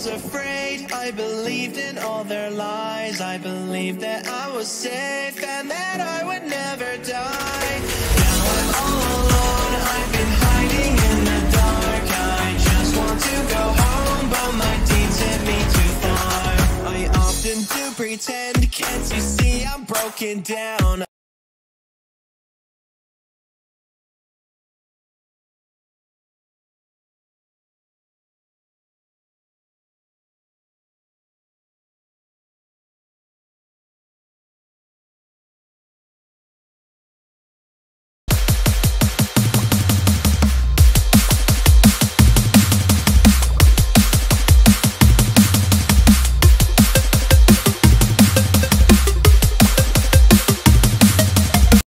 was afraid. I believed in all their lies. I believed that I was safe and that I would never die. Now I'm all alone. I've been hiding in the dark. I just want to go home, but my deeds hit me too far. I often do pretend. Can't you see I'm broken down?